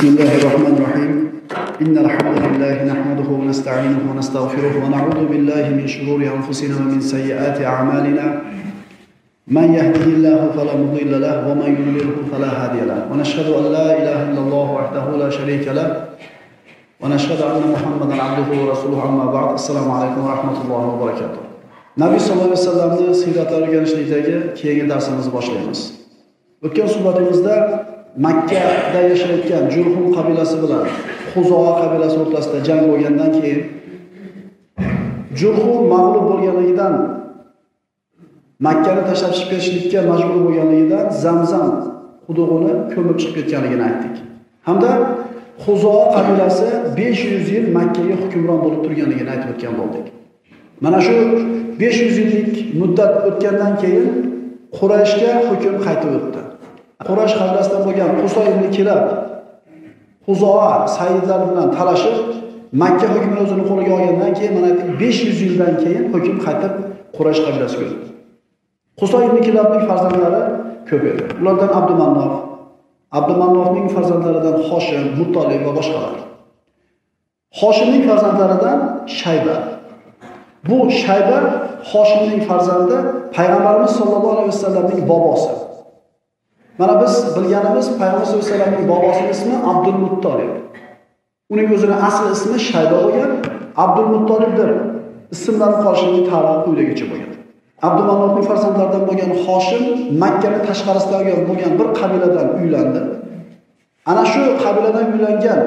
بسم الله الرحمن الرحيم إن الحمد لله نحمده ونستعينه ونستغفره ونعوذ بالله من شرور أنفسنا ومن سيئات أعمالنا من يهده الله فلا مضل له ومن يضلله فلا هادي له ونشهد أن لا إله إلا الله وحده لا شريك له ونشهد أن محمدا عبده ورسوله أما بعد السلام عليكم ورحمة الله وبركاته nabiy sallallohu alayhi vasallamni siyratlar o'rganishlikdagi keyingi darsimizni boshlaymiz. O'tgan suhbatimizda makkada yashayotgan jurhum qabilasi bilan huzoa qabilasi o'rtasida jang bo'lgandan keyin jurhum mag'lub bo'lganligidan makkani tashlab chiqib ketishlikka majbur bo'lganligidan zamzam qudug'ini ko'mib chiqib ketganligini aytdik. Hamda huzoa qabilasi 500 yil makkaga hukmron bo'lib turganligini aytib o'tgan bo'ldik. Mana shu 500 yillik muddat o'tgandan keyin qurayshga hukm qaytib o'tdi. Qurash qabilasidan bo'lgan Qusay ibn kilab huzoa saidlar bilan talashib makka hukmini o'zini qo'liga olgandan keyin mana aytdik 500 yildan keyin hukm qaytib Qurash qabilasiga o'tdi qusoy ibn kilabning farzandlari ko'p edi. Ulardan abdumannof Abdumannofning farzandlaridan hoshim muttolib va boshqalar. Hoshimning farzandlaridan shayba bu shayba hoshimning farzandi payg'ambarimiz sollallohu alayhi vasallamning bobosi. Mana biz bilganimiz payg'ambar sallallohu alayhi vasallamning bobosini ismi abdul muttolib uning o'zini asl ismi shayba bo'lgan abdul muttolib deb ismlari qolishligi tarixi quyidagicha bo'lgan. Abdumanofning farzandlaridan bo'lgan hoshim makkani tashqarisidagi bo'lgan bir qabiladan uylandi. Ana shu qabiladan uylangan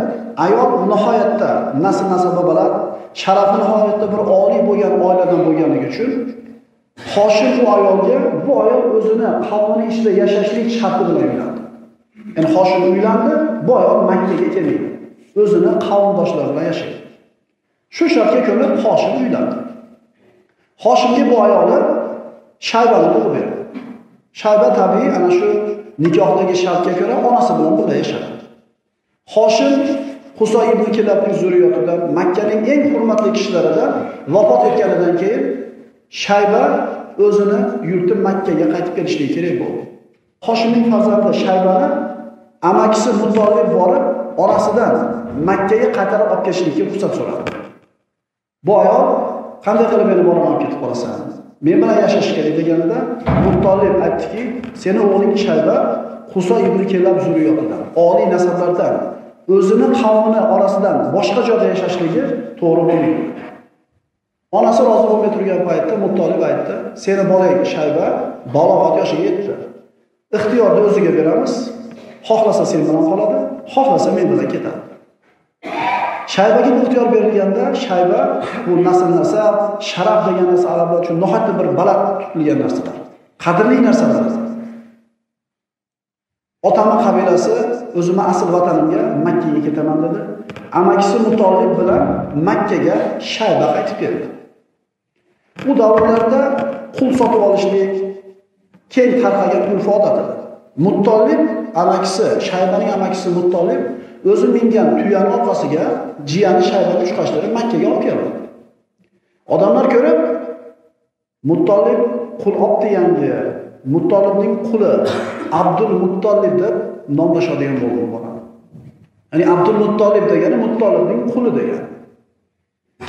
ayol nihoyatda nasl nasaba baland sharafi nihoyatda bir oliy bo'lgan oiladan bo'lganligi uchun hoshim bu ayolga bu ayol o'zini qavmini ichida yashashlik sharti bilan uylandi. Ya'ni hoshim uylandi bu ayol makkaga kelmaydi. O'zini qavmdoshlari bilan yashaydi. Shu shartga ko'ra hoshim uylandi. Hoshimga bu ayoli shaybani o'g'li berdi. Shayba tabiiy ana shu nikohdagi shartga ko'ra onasi bilan birga yashadi. Hoshim Husoy ibn Kilabning zurriyotidan Makkaning eng hurmatli kishilaridan vafot etganidan keyin Shayba o'zini yurti Makkaga qaytib kelishligi kerak bo'ldi. Hoshimning farzandi Shaybani amakisi mutolib borib, onasidan Makkaga qaytarib olib kelishlikka ruxsat so'radi. Bu ayol qanday qilib meni bolam olib ketib qolasan? Men bilan yashash kerak deganida Muttolib aytdiki, seni o'g'ling Shayba huso ibn Kilab zurriyotidan, oliy nasablardan o'zini qavmini orasidan boshqa joyda yashashligi to'g'ri bo'lmaydi. Onasi rozi bo'lmay turgan paytda Muttolib aytdi: "Seni bolang Shayba balog'at yoshiga yetdi. Ixtiyorni o'ziga beramiz. Xohlasa sen bilan qoladi, xohlasa men bilan ketadi." Shaybaga bu ixtiyor berilganda Shayba bu nasl nasab, sharaf degan narsa arablar uchun nihoyatda bir baland tutilgan narsalar. Qadrli narsalar. Otami qabilasi o'zimni asl vatanimga Makkaga ketaman dedi. Amakisi mutolib bilan Makkaga Shayba qaytib keldi. U davrlarda qul sotib olishlik keng tarqalgan urf odat edi. Muttolib amakisi, Shaybaning amakisi Muttolib o'zi mingan tuyani orqasiga jiyani Shaybani uchqashlari Makkaga olib keldi. Odamlar ko'rib Muttolib qul opti yangi Muttolibning quli Abdul Muttolib deb nomlashadigan bo'ldi. Ya'ni Abdul Muttolib degani Muttolibning quli degani.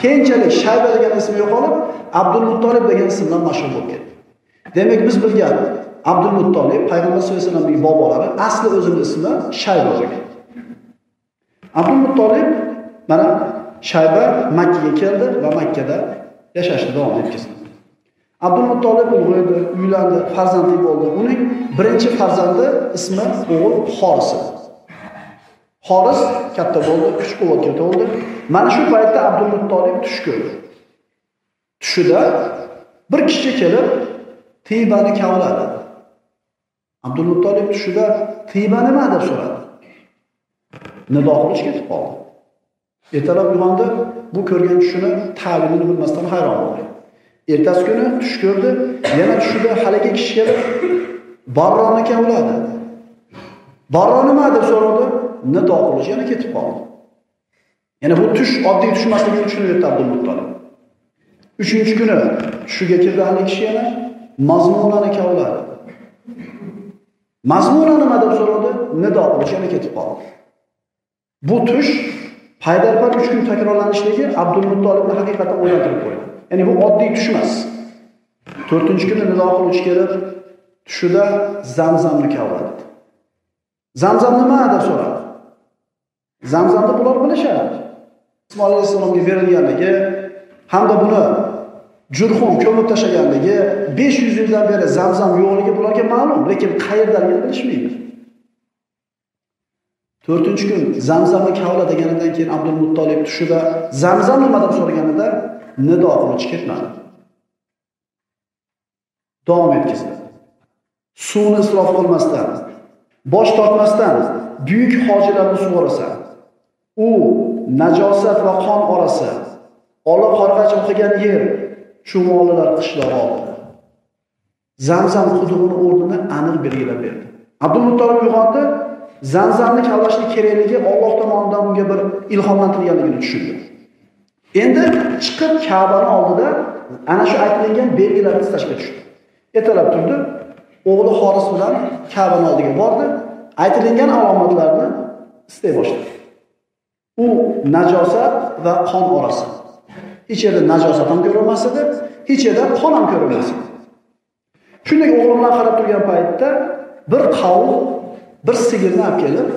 Keyinchalik Shayba degan ismi yo'qolib, Abdul Muttolib degan ism bilan mashhur bo'lib ketdi. Demak, biz bilgan Abdul Muttolib payg'ambar sallallohu alayhi vasallamning bobolari asli o'zining ismi Shayba bo'lgan. Abdul Muttolib mana Shayba Makkaga keldi va Makkada yashashni davom etkazdi Abdul Muttolib ulg'aydi, uylandi, farzandli bo'ldi. Uning birinchi farzandi ismi o'g'il Xoris edi. Xoris katta bo'ldi, kuch-quvvatga to'ldi. Mana shu paytda Abdulmuttolib tush ko'rdi. Tushida bir kishi kelib Tibani kavladi. Abdulmuttolib tushida Tiba nima deb so'radi. Nido qilish ketib qoldi. Ertalab uyg'ondi, bu ko'rgan tushini ta'birini bilmasdan hayron bo'ldi. Ertasi kuni tush ko'rdi, yana tushida haligi kishi kelib Barroni kavladi. Barro nima deb so'radi? Nido qilish yana ketib qoldi. Yana bu tush oddiy tush emasligini tushunib abdulmuttolib Uchinchi kuni tushiga kirdi haligi kishi yana mazmunani kavladi. Mazmuna nima deb so'radi? Nido qilish yana ketib qoldi. Bu tush paydarpay uch kun takrorlanishligi abdulmuttolibni haqiqatdan o'ylantirib qo'ydi. Ya'ni bu oddiy tush emas. To'rtinchi kuni nido qiluvchi kelib, tushida Zamzamni kavladi. Zamzam nima deb so'radi. Zamzamni bular bilishadi. Ismoil alayhissalomga berilganligi hamda buni Jurhum ko'mib tashlaganligi 500 yildan beri Zamzam yo'qligi bularga ma'lum, lekin qayerdaligini bilishmaydi. To'rtinchi kun Zamzamni kavla deganidan keyin Abdul Muttolib tushida Zamzam nima deb so'raganida nido qiluvchi ketmadi. Davom etkizdi. Suvni isrof qilmasdan, bosh tortmasdan buyuk hojilarni sug'orasan. U najosat va qon orasi, ola qorg'ach o'qigan yer, chumolilar qishlog'i oldi. Zamzam qudug'ini o'rnini aniq belgilab berdi. Abdul Muttolib uyg'ondi, Zamzamni kavlashni kerakligi Alloh tomonidan unga bir ilhomlantirilganligini tushundi. Endi chiqib Ka'bani oldida ana shu aytilgan belgilarni istashga tushdi. Ertalab turdi, o'g'li Xoris bilan Ka'bani oldiga bordi, aytilgan alomatlarni istay boshladi. U najosat va qon orasi. Hech yerda najosat ham ko'rinmas edi, hech yerda qon ham ko'rinmas edi. Shunday o'g'li qarab turgan paytda bir qavm bir sigirni olib kelib,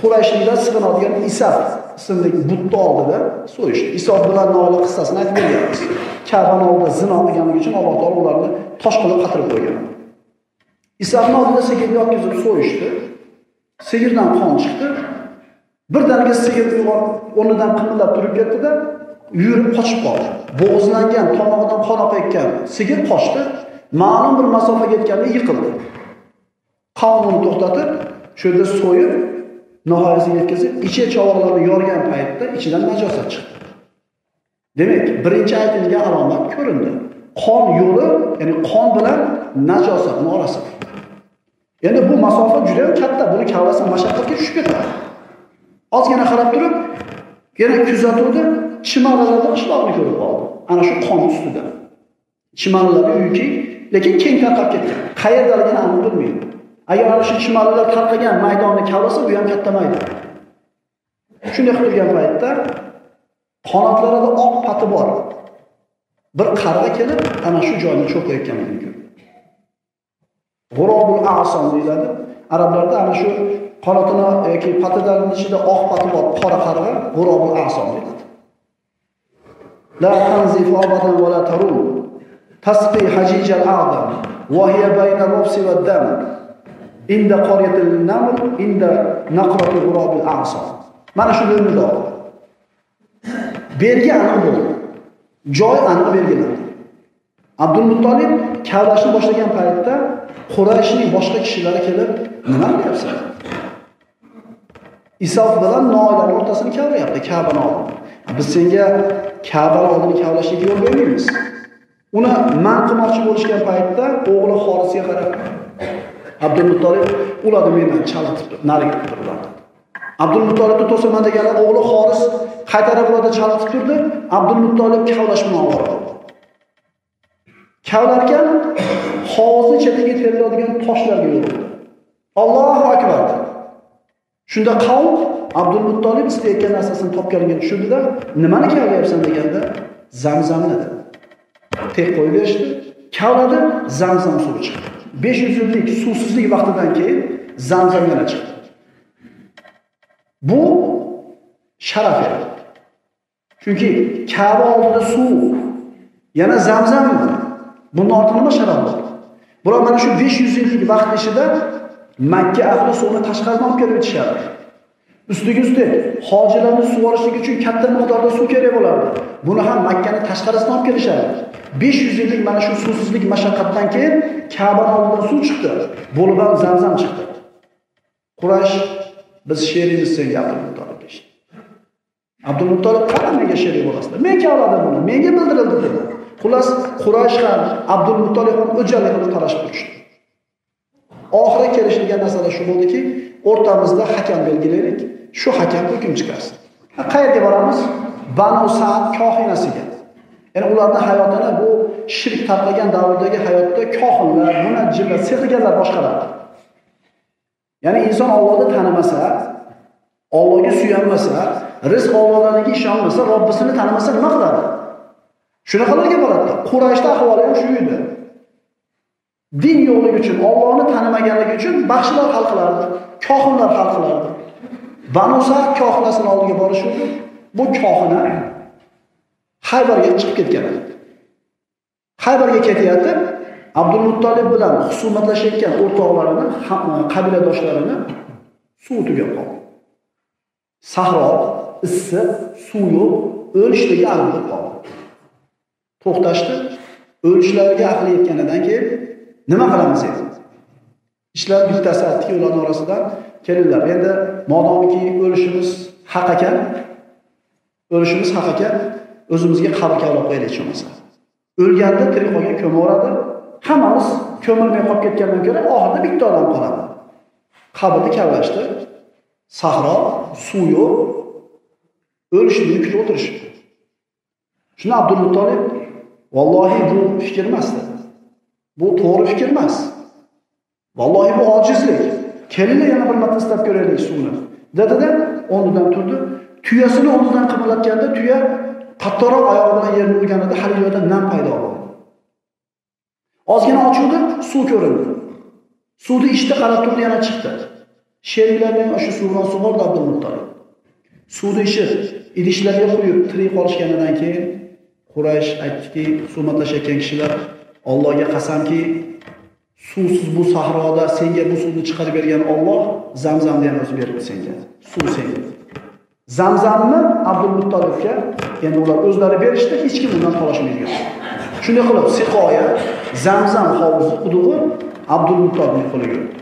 Qurayshliklar sig'inadigan isab ismli butni oldida so'yishdi. isob bilan Nola qissasini aytib berganmiz. Ka'bani oldida zino qilganligi uchun Alloh taolo ularni tosh qilib qatirib qo'ygan. isabni oldida sigirni yotkizib so'yishdi. Sigirdan qon chiqdi. Birdaniga sigir o'rnidan qimillab turib ketdi-da, yurib qochib qoldi. Bo'g'izlangan, tomog'idan qon oqayotgan sigir qochdi. Ma'lum bir masofaga yetganda yiqildi. Qavmini to'xtatib, shu yerda so'yib, nihoyasiga yetkazib, ichi chovoqlarni yorgan paytda ichidan najosat chiqdi. Demak, birinchi aytilgan alomat ko'rindi. Qon yo'li, ya'ni qon bilan najosat orasi. endi bu masofa juda ham katta. Buni kavlasa mashaqqatga tushib ketadi. Ozgina qarab turib, yana kuzatuvda chimalalarda qishloqni ko'rib qoldi. Ana shu qon ustida. Chimalalar uyki, lekin keng tarqab ketgan. Qayerdaligini aniq bilmaydi. Agar ana shu chimalalar tarqagan maydonni kavlasa, bu ham katta maydon. Shunday qilib turgan paytda qanotlarida oq pati bor. Bir qarg'a kelib, ana shu joyni cho'qayotganligini ko'rdi. G'urobul ason deyiladi. Arablarda ana shu qanotini yoki patidan ichida oq pati bor, qora qarg'a g'urobul a'som deyiladi. La tanzifu abadan va la tarum. Tasqi hajij a'zam wa hiya bayna al-rubsi dam Inda qaryatil naml inda naqrati g'urobil a'som. Mana shu nido. Belgi aniq bo'ldi. Joy aniq belgilandi. Abdul Muttolib kavlashni boshlagan paytda Qurayshning boshqa kishilari kelib, nima qilyapsan? Isof bilan Noilaning o'rtasini kavlayapti, Ka'bani oldini. Biz senga Ka'bani oldini kavlashga yo'l bermaymiz. Uni man qilmoqchi bo'lishgan paytda o'g'li Xorisga qarab Abdul Muttolib ularni mendan chalatib nariga turdi. Abdul Muttolibni to'saman degani o'g'li Xoris qaytarib ularni chalatib turdi. Abdul Muttolib kavlash bilan ovora bo'ldi. Kavlarkan hovuzni chetiga teriladigan toshlarga yo'ldi. Allohu akbar. Shunda qavm Abdul Muttolib istayotgan narsasini topganligini tushundida, nimani kavlayapsan deganda, Zamzamni dedi. Tek qo'yib berishdi. Kavladi, Zamzam suvi chiqdi. 500 yillik suvsizlik vaqtidan keyin Zamzam yana chiqdi. Bu sharaf edi. Chunki Ka'ba oldida suv yana Zamzam bundan ortiq nima sharaf bor? Biroq mana shu 500 yillik vaqt ichida Makka ahli suvni tashqaridan olib kelib ichishadi. Ustiga ustak hojilarni sug'orishlik uchun katta miqdorda suv kerak bo'lardi. Buni ham Makkani tashqarisidan olib kelishadi. 500 yillik mana shu suvsizlik mashaqqatdan keyin Ka'ba oldidan suv chiqdi. Bo'lib ham Zamzam chiqdi. Quraysh biz sherimiz senga Abdul Muttolib deyishdi. Abdul Muttolib qara sherik bo'lasizlar. Men kavladim buni, menga bildirildi dedi. Xullas Quraysh ham Abdul Muttolib ham o'jarlik qilib qarashib turishdi. Oxiri kelishilgan masala shu bo'ldiki, o'rtamizda hakam belgilaylik, shu hakam hukm chiqarsin. Qayerga boramiz? Banu Sa'd kohinasiga. Ya'ni ularning hayotini bu shirk tarqagan davrdagi hayotda kohinlar, munajjimlar, sehrgarlar boshqaradi. Ya'ni inson Allohni tanimasa, Allohga suyanmasa, rizq Allohlarga ishonmasa, Robbisini tanimasa nima qiladi? Shunaqalarga boradi. Qurayshda ahvoli ham shu edi. Din yo'qligi uchun, Allohni tanimaganligi uchun baxshilar hal qilardi, kohinlar hal qilardi. Banu Sa'd kohinasini oldiga borishdi. Bu kohina Haybarga chiqib ketgan edi. Haybarga ketyapti. Abdul Muttolib bilan husumatlashayotgan o'rtoqlarini, qabiladoshlarini suv tugab qoldi. Sahro, issiq, suv yo'q, o'lishligi aniq qoldi. To'xtashdi. O'lishlariga aqli yetganidan keyin nima qilamiz endi? Ishlar bittasi aytdiki, ularni orasidan kelinglar. Endi modomiki o'lishimiz haq ekan, o'lishimiz haq ekan, o'zimizga qabr kavlab qo'yaylik bo'lmasa. O'lganda tirik qolgan ko'maveradi. Hammamiz ko'milmay qolib ketgandan ko'ra oxirida bitta odam qoladi. Qabrni kavlashdi. Sahro, suv yo'q. O'lishni kutib o'tirishibdi. shunda Abdul Muttolib vallohi bu fikr emasdi. Bu to'g'ri fikr emas. Vallohi bu ojizlik. Kelinglar yana bir marta istab ko'raylik suvni. dedida o'rnidan turdi. Tuyasini o'rnidan qimirlatganda tuya qattiqroq oyog'i bilan yerni urganida har joyda nam paydo bo'ldi. Ozgina ochildi, suv ko'rindi. Suvni ichdi, qarab turdi, yana chiqdi. Sheriklarning o'sha suvdan sug'ordi Abdulmuttolib. Suvni ishib, idishlarga quyib tirik qolishganidan keyin Quraysh aytdiki, suhbatlashayotgan kishilar Allohga qasamki, suvsiz bu sahroda senga bu suvni chiqarib bergan Alloh Zamzamni ham o'zi berdi senga. Suv senga. Zamzamni Abdul Muttolibga endi ular o'zlari berishdi, hech kim undan qolishmaydi. Shunday qilib Siqoya, Zamzam hovuzi qudug'i Abdul Muttolibning qo'liga o'tdi.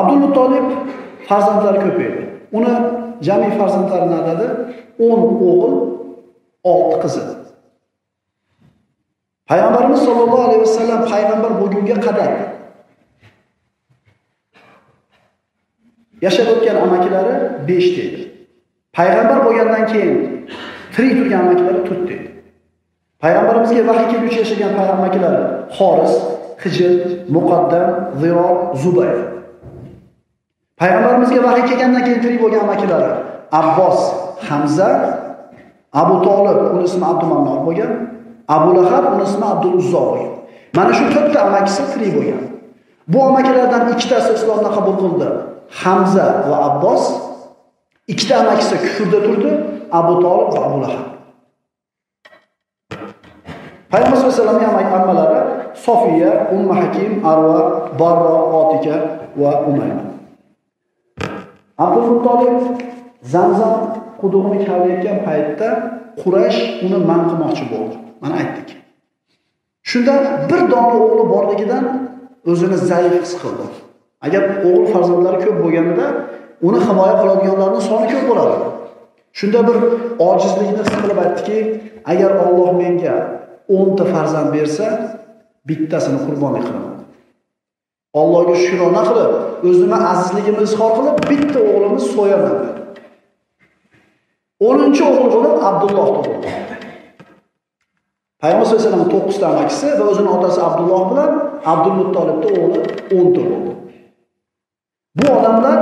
Abdul Muttolib farzandlari ko'paydi. Uni jami farzandlari nadadi 10 o'g'il, 6 qizi. Payg'ambarimiz sollallohu alayhi vasallam payg'ambar bo'lgunga qadar yashab o'tgan amakilari 5 ta edi. Payg'ambar bo'lgandan keyin tirik turgan amakilari 4 ta edi. Payg'ambarimizga vahiy keluvchi yashagan payg'ambarlari Xoris, Hijr, Muqaddam, Ziro, Zubayr. Payg'ambarimizga vahiy kelgandan keyin tirik bo'lgan amakilari Abbos, Hamza, Abu Talib, uning ismi Abdumannor bo'lgan, Abu Lahab, uning ismi Abdul Uzzo bo'lgan. Mana shu to'rtta amakisi tirik bo'lgan. Bu amakilardan ikkitasi islomni qabul qildi. Hamza va Abbos, ikkita amakisi kufrda turdi, Abu Talib va Abu Lahab. Payg'ambar sollallohu alayhi vasallam ammalari Sofiya, Ummu Hakim, Arva, Barra, Otika va Umayma. Abdul Muttolib Zamzam qudug'ini kavlayotgan paytda Quraysh uni man qilmoqchi bo'ldi. Mana aytdik. Shunda bir domla o'g'li borligidan o'zini zaif his qildi. Agar o'g'il farzandlari ko'p bo'lganida uni himoya qiladiganlarning soni ko'p bo'ladi. Shunda bir ojizlikni his qilib aytdiki, agar Alloh menga 10 ta farzand bersa, bittasini qurbonlik qilaman. Allohga shukrona qilib, o'zimni azizligimni izhor qilib, bitta o'g'limni so'yaman dedi. 10-chi o'g'il bo'lib Abdulloh tug'ildi. Payg'ambar sollallohu alayhi vasallam to'qqizta amakisi va o'zining otasi Abdulloh bilan abdulmuttolibni o'g'li o'nta bo'ldi. Bu odamlar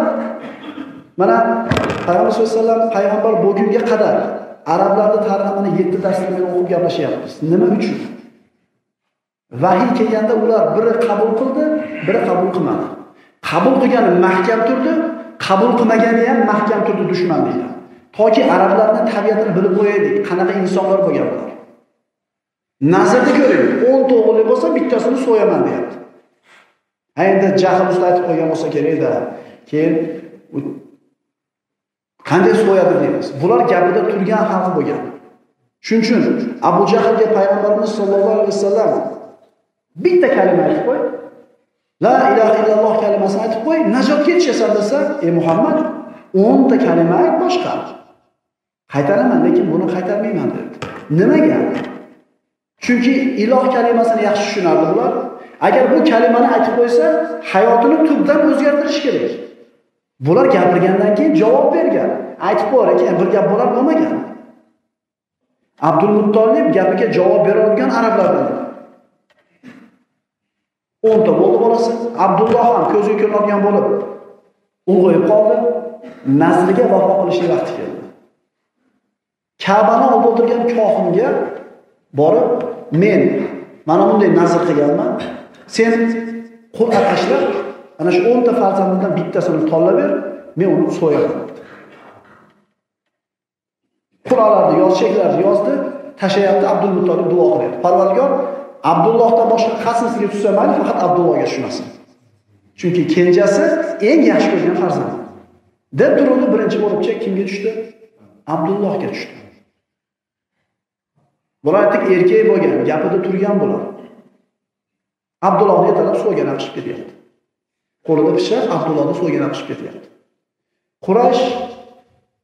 mana Payg'ambar sollallohu alayhi vasallam payg'ambar bo'lgunga qadar arablarning tarixini 7 darsda men o'qib gaplashyapmiz. Nima uchun? Vahiy kelganda ular biri qabul qildi, biri qabul qilmadi. Qabul qilgani mahkam turdi, qabul qilmagani ham mahkam turdi dushman deydi. Toki arablarning tabiatini bilib qo'yaylik, qanaqa insonlar bo'lgan ular. Nazarda ko'ring, 10 ta o'g'li bo'lsa, bittasini so'yaman deyapti. Ha endi jahl usta aytib qo'ygan bo'lsa kerak-da. Keyin qanday so'yadi deymiz. Bular gapida turgan xalq bo'lgan. Shuning uchun Abu Jahlga payg'ambarimiz sollallohu alayhi vasallam bitta kalima aytib qo'y. La ilaha illalloh kalimasini aytib qo'y, najotga yetishasan desa, ey Muhammad, 10 ta kalima ayt boshqa. Qaytaraman, lekin buni qaytarmayman dedi. Nimaga? Chunki iloh kalimasini yaxshi tushunardi ular. Agar bu kalimani aytib qo'ysa, hayotini tubdan o'zgartirish kerak. Bular gapirgandan keyin javob bergan. Aytib qo'yar ekan, bir gap bo'lar bo'lmagan. Abdul Muttolib gapiga javob beradigan arablardan. 10 ta bo'ldi bolasi. Abdulloh ham ko'ziga ko'rinadigan bo'lib ulg'ayib qoldi nazriga vafo qilishlik vaqti keldi kabani oldida o'tirgan kohinga borib men mana bunday nazr qilganman sen qur'a tashlab ana shu o'nta farzandimdan bittasini tanlab ber men uni so'yaman. Qur'alarni yozishliklarni yozdi tashlayapti abdul muttolib duo qilyapti. Parvardigor abdullohdan boshqa qasni sizga tushsa mayli faqat abdullohga tushmasin chunki kenjasi eng yaxshi ko'rgan farzandi deb turuvdi birinchi bo'libcha kimga tushdi? Abdullohga tushdi. Bular aytdik erkak bo'lgan gapida turgan bular. Abdullohni ertalab so'ygan chiqib ketyapti. Qo'lida pichoq abdullohni so'ygan chiqib ketyapti. Quraysh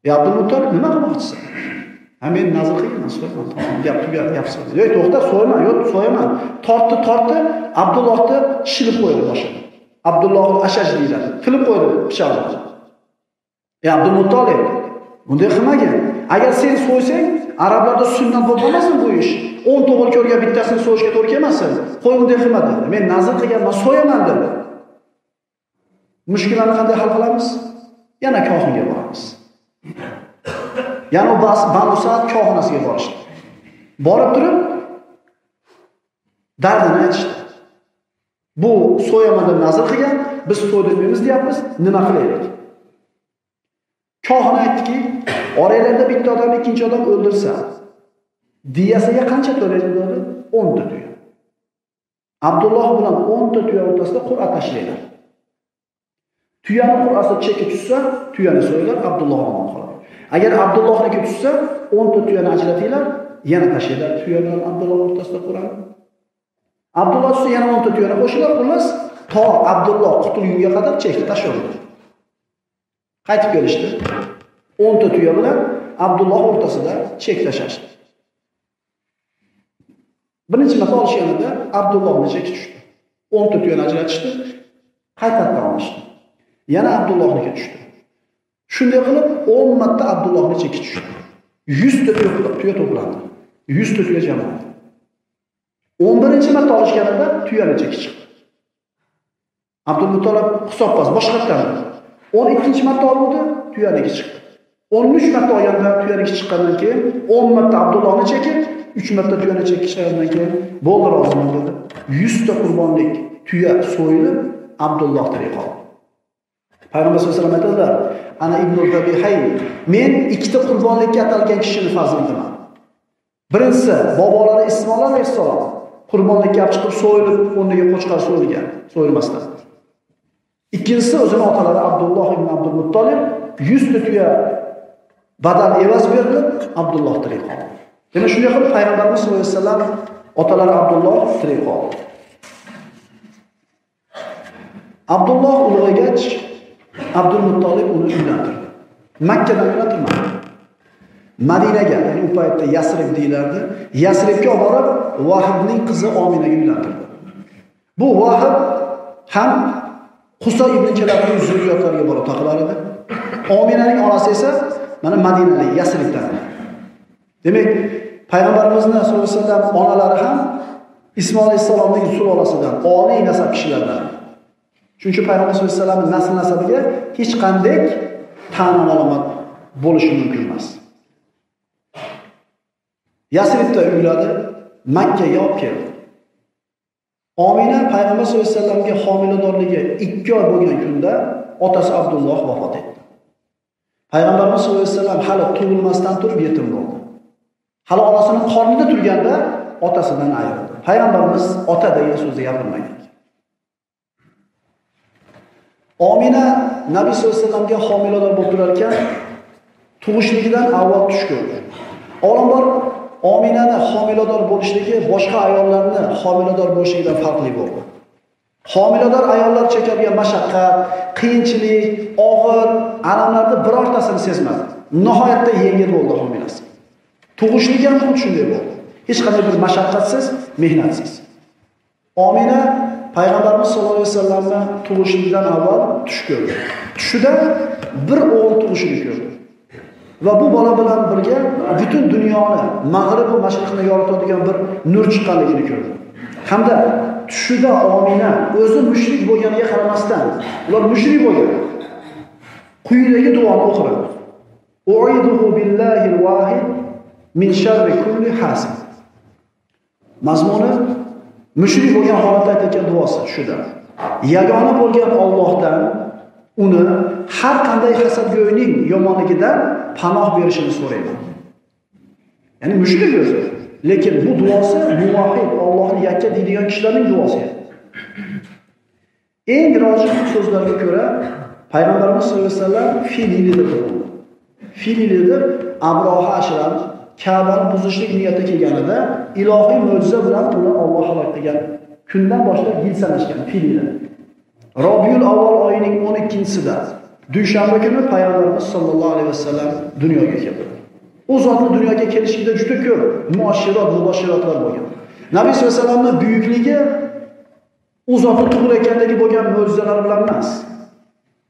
ey abdulmuttolib nima qilmoqchisan? Ha men nazr qilganman so'yman gap tugadi gap yo'q to'xta so'yma yo'q so'yaman tortdi tortdi abdullohni shilib qo'ydi boshini. Abdulloh ashaj deyiladi tilib qo'ydi pichoqni ey abdulmuttolib bunday qilmagan. agar sen so'ysang arablarda sunnat bo'lib qolmasin bu ish. O'n to'g'il ko'rgan bittasini so'yishga to'g'ri kelmasin. Qo'y bunday qilma dedi men nazr qilganman so'yaman dedi. Mushkulani qanday hal qilamiz? Yana kohinga boramiz. Yana u bandu saat kohinasiga borishdi. Borib turib dardini aytishdi. Bu so'yaman deb nazr qilgan biz so'ydirmaymiz deyapmiz. Nima qilaylik? Kohin aytdiki oranglarda bitta odamni ikkinchi odam o'ldirsa diyasiga qancha to'laydi dedi o'nta tuya. Abdulloh bilan o'nta tuya o'rtasida qur'a tashlaylar tuyani qur'asi chekka tushsa tuyani so'ylar abdulloh omon qoladi. Agar abdullohniki tushsa o'nta tuyani ajratinglar yana tashlaydilar tuya bilan abdulloh o'rtasida qur'ani abdulloh tushsa yana o'nta tuyani qo'shinglar xullas to abdulloh qutulgunga qadar chekni tashlaverdi qaytib kelishdi. O'nta tuya bilan abdulloh o'rtasida chek tashlashdi birinchi marta olishganida abdullohni cheki tushdi. O'nta tuyani ajratishdi qaytadan olishdi. Yana abdullohniki tushdi. Shunday qilib o'n marta abdullohni cheki tushdi. Yuzta tuya to'plandi. Yuzta tuya jamlandi. O'n birinchi marta olishganida tuyani cheki chiqdi. Abdulmuttolib hisobboz boshqatdan o'n ikkinchi marta oluvdi tuyaniki chiqdi. O'n uch marta olganda tuyaniki chiqqandan keyin o'n marta abdullohni chekib uch marta tuyani chekishgandan keyin bo'ldi roziman dedi. Yuzta qurbonlik tuya so'yilib abdulloh tirik qoldi. Payg'ambar sallallohu alayhi vasallam aytadilar ana ibn zabihay men ikkita qurbonlikka atalgan kishini farzandiman. Birinchisi bobolari ismoil alayhissalom qurbonlikka olib chiqib so'yilib o'rniga qo'chqor so'yilgan so'yilmasdan. Ikkinchisi o'zini otalari abdulloh ibn abdul muttolib yuzta tuya badal evaz berdi, abdulloh tirik qoldi. Demak shunday qilib payg'ambarimiz sallallohu alayhi vasallam otalari abdulloh tirik qoldi. Abdulloh ulg'aygach abdul muttolib uni uylantirdi. Makkadan uylantirmadi. Madinaga ya'ni u paytda yasrib deyilardi yasribga olib borib vahibning qizi ominaga uylantirdi. Bu vahib ham huso ibn kalabning zurriyotlariga borib taqalar edi ominaning onasi esa mana madinalik yasribdan. Demak payg'ambarimizni sallallohu alayhi vasallam onalari ham ismoil alayhissalomning sulolasidan oliy nasab kishilardan. Shuning uchun payg'ambar sallallohu alayhi vasallamni nasl nasabiga hech qanday ta'na alomat bo'lishi mumkin emas. Yasribda uyladi makkaga olib keldi. Omina payg'ambar sallallohu alayhi vasallamga homiladorligi ikki oy bo'lgan kunda otasi abdulloh vafot etdi. Payg'ambarimiz sallallohu alayhi vasallam hali tug'ilmasdan turib yetim bo'ldi. Hali onasini qornida turganda otasidan ayrildi. Payg'ambarimiz ota degan so'zni gapirmagan omina nabiy sallallohu alayhi vasallamga homilador bo'lib turar ekan tug'ishligidan avval tush ko'rdi. Avvalambor ominani homilador bo'lishligi boshqa ayollarni homilador bo'lishligidan farqli bo'ldi. Homilador ayollar chekadigan mashaqqat qiyinchilik og'ir alamlarni birortasini sezmadi. Nihoyatda yengil bo'ldi homilasi. Tug'ishligi ham xuddi shunday bo'ldi. Hech qanday bir mashaqqatsiz mehnatsiz. Omina payg'ambarimiz sallallohu alayhi vasallamni tug'ishligidan avval tush ko'rdi. Tushida bir o'g'il tug'ishini ko'rdi. Va bu bola bilan birga butun dunyoni mag'rib va mashriqni yoritadigan bir nur chiqqanligini ko'rdi. Hamda tushida omina o'zi mushrik bo'lganiga qaramasdan ular mushrik bo'lgan. Quyidagi duoni o'qidim. U'iduhu billahi al-wahid min sharri kulli hasid. Mazmuni mushrik bo'lgan holatda aytayotgan duosi tushida Yagona bo'lgan Allohdan uni har qanday hasadgo'yning yomonligidan panoh berishini so'rayman. Ya'ni mushrik o'zi. Lekin bu duosi muvahhid Allohni yakka deydigan kishilarning duosi. Eng roji so'zlarga ko'ra Payg'ambarimiz sallallohu alayhi vasallam fil yilida tug'ildi. Fil deb Abroha ashram Ka'bani buzishlik niyati kelganida ilohiy mo'jiza bilan uni Alloh halok qilgan kundan boshlab yil sanashgan filili Robiyul Robiul avval oyining 12-sida dushanba kuni payg'ambarimiz sollallohu alayhi vasallam dunyoga keldi. U zotning dunyoga kelishida juda ko'p muashirot, mubashirotlar bo'lgan. Nabiy sollallohu alayhi vasallamning buyukligi u zotning tug'ilayotgandagi bo'lgan mo'jizalar bilan emas.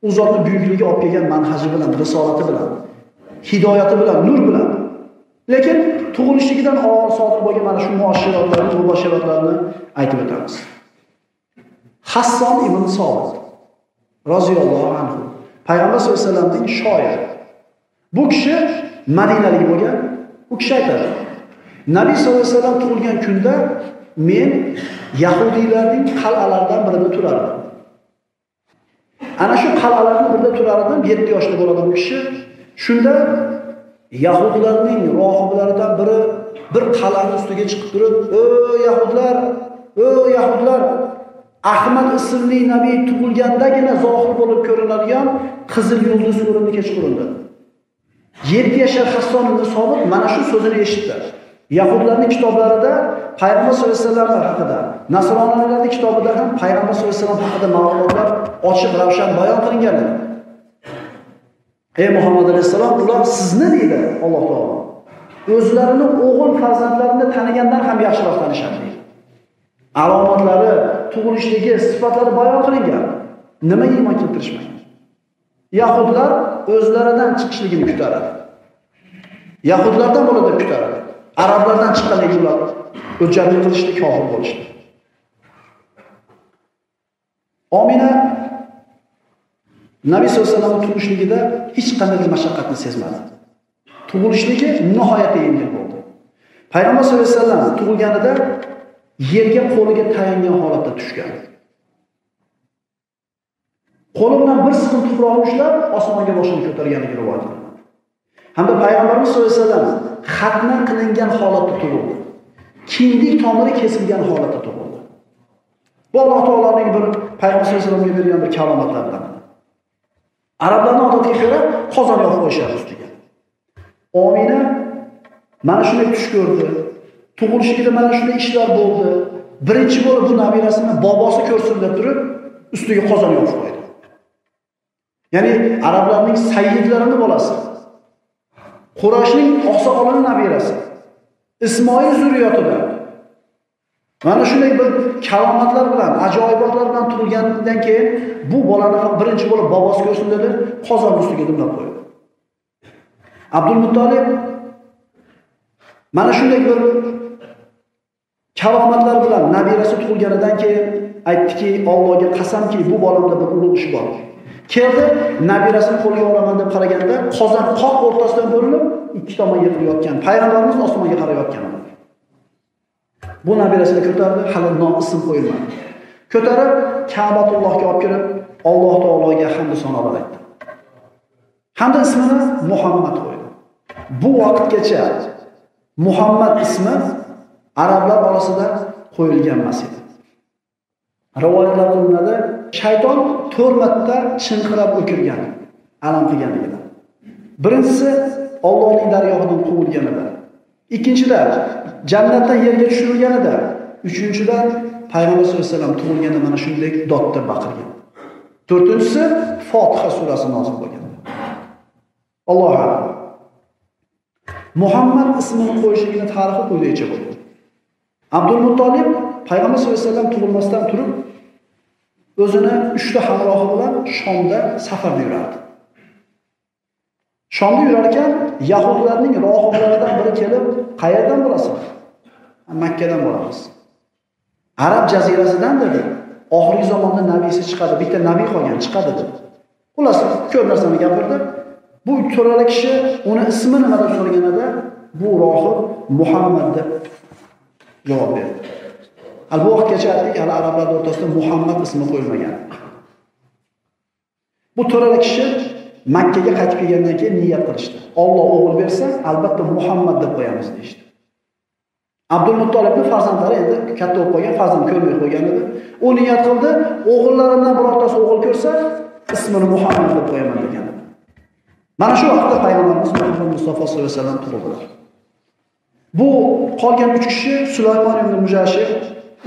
U zotning buyukligi olib kelgan manhaji bilan, risolati bilan, hidoyati bilan, nur bilan. Lekin tug'ilishligidan avval sodir bo'lgan mana shu muashirotlarni, mubashirotlarni aytib o'tamiz. Hasson ibn Sobit roziyallohu anhu payg'ambar sollallohu alayhi vasallamning shoiri. Bu kishi Madinalik bo'lgan. U kishi aytadi: Nabiy sollallohu alayhi vasallam tug'ilgan kunda men yahudiylarning qal'alaridan birida turardim. Ana shu qal'alarning birida turardim, 7 yoshda bo'ladi bu kishi. Shunda yahudlarning rohiblaridan biri bir qal'aning ustiga chiqib turib, "Ey yahudlar, ey yahudlar, Ahmad ismli nabiy tug'ilgandagina zohir bo'lib ko'rinadigan qizil yulduz ko'rindi kechqurunda. 7 yashar Hasson ibn Sobit mana shu so'zini eshitdi. Yahudlarning kitoblarida Payg'ambar sollallohu alayhi vasallam haqida, Nasroniylarning kitobida ham Payg'ambar sollallohu alayhi vasallam haqida ma'lumotlar ochiq ravshan bayon qilingan edi. Ey Muhammad alayhisalom, ular sizni deydi Alloh taolo. O'zlarini o'g'il farzandlarini tanigandan ham yaxshiroq tanishadi. alomatlari, tug'ilishligi, sifatlari bayon qilingan. Nima iymon keltirishmagan? Yahudlar o'zlaridan chiqishligini kutaradi. Yahudlardan bo'ladi deb kutaradi. Arablardan chiqqanligi ular o'jarlik qilishdi, kofir bo'lishdi. Omina Nabiy sollallohu alayhi vasallam tug'ishligida hech qanday mashaqqatni sezmadi. Tug'ilishligi nihoyatda yengil bo'ldi. Payg'ambar sollallohu alayhi vasallam tug'ilganida yerga qo'liga tayangan holatda tushgan. Qo'li bilan bir siqim tuproq ushlab osmonga boshini ko'targanligi rivoyat qilinadi. Hamda payg'ambarimiz sollallohu alayhi vasallam xatna qilingan holatda tug'ildi. Kindik tomiri kesilgan holatda tug'ildi. Bu Alloh taoloning bir payg'ambar sollallohu alayhi vasallamga bergan bir kalomatlaridan. Arablarning odatiga ko'ra qozon yoqib qo'yishadi ustiga. Omina mana shunday tush ko'rdi. Tug'ilishligida mana shunday ishlar bo'ldi. Birinchi bo'lib bu nabirasini bobosi ko'rsin deb turib, ustiga qozon yopib qo'ydi. Ya'ni arablarning sayyidlarini bolasi. Qurashning oqsoqolini nabirasi. Ismoil zurriyatidan. Mana shunday bir kalomatlar bilan, ajoyibotlar bilan tug'ilgandan keyin bu bolani birinchi bo'lib bobosi ko'rsin dedi, qozon ustiga dimlab qo'ydi. Abdul Muttolib mana shunday bir karomatlar bilan nabirasi tug'ilganidan keyin aytdiki, Allohga qasamki, bu bolamda bir ulug' ish bor. Keldi, nabirasini qo'lga olaman deb qaraganda, qozon qoq o'rtasidan bo'linib, ikki tomon yotgan Payg'ambarimiz osmonga qarayotgan. Bu nabirasini ko'tardi, hali nom ism qo'yilmadi. Ko'tarib, Ka'batullohga olib kirib, Alloh taologa hamd sanolar aytdi. Hamda ismini Muhammad qo'ydi. Bu vaqtgacha Muhammad ismi arablar orasida qo'yilgan emas edi. Rivoyatlar qilinadi, shayton 4 marta chinqirab o'kirgan, alam qilganligida. Birinchisi Allohning daryohidan quvilganida. Ikkinchida jannatdan yerga tushirilganida. Uchinchida Payg'ambar sollallohu alayhi vasallam tug'ilganda mana shunday dodda baqirgan. To'rtinchisi Fotiha surasi nozil bo'lgan. Alloh Muhammad ismini qo'yishligini tarixi quyidagicha bo'lgan. Abdul Muttolib Payg'ambar sollallohu alayhi vasallam tug'ilmasdan turib o'zini 3 ta hamrohi bilan Shomda safarda yurardi. Shomda yurar ekan Yahudlarning rohiblaridan biri kelib, "Qayerdan bo'lasan?" "Makkadan bo'lamiz." Arab jazirasidan dedi. Oxirgi zamonda nabiysi chiqadi, bitta nabiy qolgan chiqadi dedi. Xullas, ko'p narsani gapirdi. Bu to'rala kishi uni ismi nima deb so'raganida, bu rohib Muhammad deb javob berdi. hali bu vaqtgacha aytdik, hali arablar o'rtasida Muhammad ismi qo'yilmagan. Bu to'rala kishi Makka ga qaytib kelgandan keyin niyat qilishdi. Alloh o'g'il bersa, albatta Muhammad deb qo'yamiz deydi. Abdul Muttolibning farzandlari endi katta bo'lib qolgan, farzand ko'rmay qo'ygan edi. U niyat qildi, o'g'illarimdan birortasi o'g'il ko'rsa, ismini Muhammad deb qo'yaman degan. Mana shu vaqtda payg'ambarimiz Muhammad Mustafa sollallohu alayhi vasallam tug'ildilar. Bu qolgan uch kishi Sulaymon ibn Mujashir,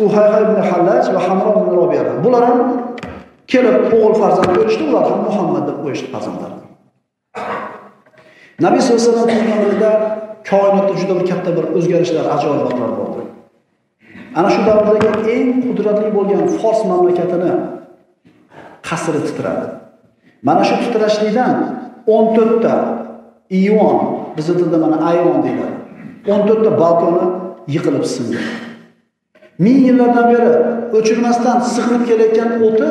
Uhayha ibn Hallaj va Hamro ibn Robiya. Bular ham kelib o'g'il farzand ko'rishdi, ular ham Muhammad deb qo'yishdi farzandlarini. Nabiy sollallohu alayhi vasallam davrida koinotda juda bir katta bir o'zgarishlar, ajoyibotlar bo'ldi. Ana shu davrdagi eng qudratli bo'lgan Fors mamlakatini qasri titradi. Mana shu titrashlikdan 14 ta iyon, bizda tilda mana ayvon deyiladi. 14 ta balkoni yiqilib sindi. Ming yillardan beri o'chirmasdan sig'inib kelayotgan o'ti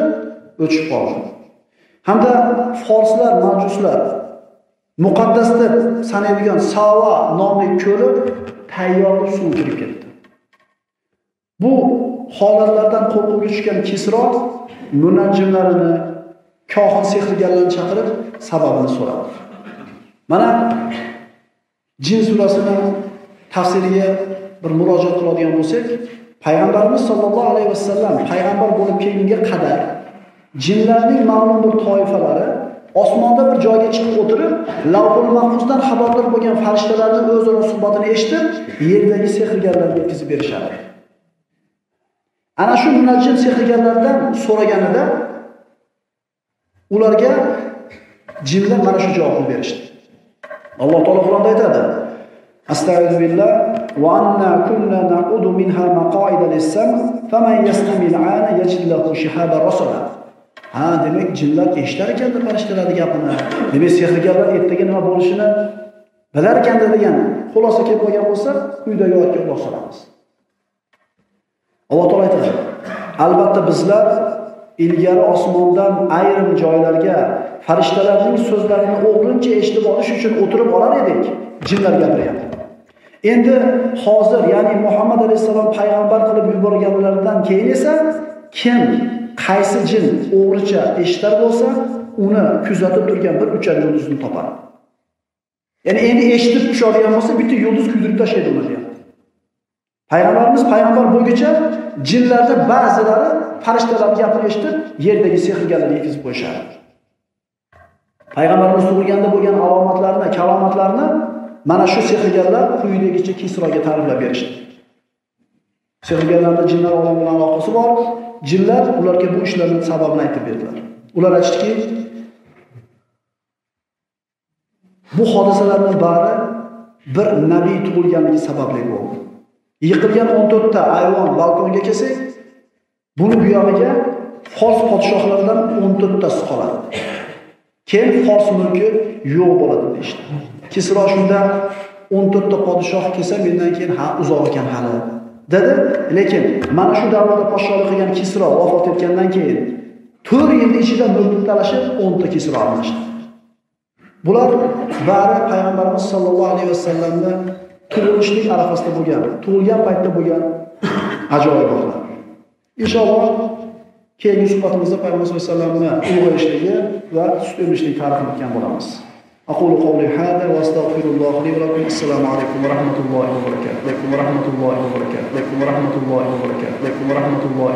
o'chib qoldi. Hamda forslar, majuslar muqaddas deb sanaydigan Sava nomli ko'li tayyor suv kirib ketdi. Bu holatlardan qo'rquvga tushgan Kisro munajjimlarini, kohin sehrgarlarni chaqirib sababini so'radi. Mana Jin surasini tafsiriga bir murojaat qiladigan bo'lsak, payg'ambarimiz sollallohu alayhi vasallam payg'ambar bo'lib kelgunga qadar jinlarning ma'lum bir toifalari osmonda bir joyga chiqib o'tirib, Lavhul Mahfuzdan xabardor bo'lgan farishtalarni o'zaro suhbatini eshitib, yerdagi sehrgarlarga yetkazib berishadi. Ana shu munajjim sehrgarlardan so'raganida ularga jinlar mana shu javobni berishdi. Alloh taolo Qur'onda aytadi: أستعذ بالله va كنا نعود منها مقاعد للسمع فمن يستمع الآن يجد له شهابا yajid. Ha, demak jinlar eshitar ekanda farishtalarni gapini. Demak sehrgarlar ertaga nima bo'lishini bilar ekanda degan xulosa kelib qolgan bo'lsa, uydagi oyatga quloq solamiz. Alloh taolo aytadi: Albatta bizlar ilgari osmondan ayrim joylarga farishtalarning so'zlarini o'g'rincha eshitib olish uchun o'tirib olar edik. Jinlar gapiryapti. Endi hozir, ya'ni Muhammad alayhisalom payg'ambar qilib yuborganlaridan keyin esa kim qaysi jin o'g'richa eshitar bo'lsa, uni kuzatib turgan bir uchar yulduzni topadi. Ya'ni endi eshitib tushadigan bo'lsa, bitta yulduz kuydirib tashlaydi uni deyapti. Payg'ambarimiz payg'ambar bo'lguncha jinlarda ba'zilari farishtalarning gapini eshitib, yerdagi sehrgarlarni yetkazib qo'yishadi. Payg'ambarimiz tug'ilganda bo'lgan alomatlarni, kalomatlarni mana shu sehrgarlar quyidagicha Kisroga ta'riflab berishdi. Sehrgarlarning jinlar olami bilan aloqasi bor. Jinlar ularga bu ishlarning sababini aytib berdilar. Ular aytishdiki, bu hodisalarning bari bir nabiy tug'ilganligi sababli bo'ldi. Yiqilgan 14 ta ayvon balkonga kelsak, buni buyog'iga Fors podshohlaridan 14 tasi qoladi. Keyin Fors mulki yo'q bo'ladi deyishdi. Kisro shunda 14 ta podshoh kelsa, mendan keyin ha uzoq ekan hali dedi. Lekin mana shu davrda podshohlik qilgan Kisro vafot etgandan keyin 4 yil ichida mulkni talashib 10 ta Kisro almashdi. Bular bari payg'ambarimiz sollallohu alayhi vasallamni tug'ilishlik arafasida bo'lgan, tug'ilgan paytda bo'lgan ajoyibotlar. Inshaalloh keyingi suhbatimizda payg'ambar sollallohu alayhi vasallamni ulg'ayishligi va sut emishlik tarixini o'tgan bo'lamiz. أقول قولي هذا وأستغفر الله لي ولكم السلام عليكم ورحمة الله وبركاته. عليكم ورحمة الله وبركاته. عليكم ورحمة الله وبركاته. عليكم ورحمة الله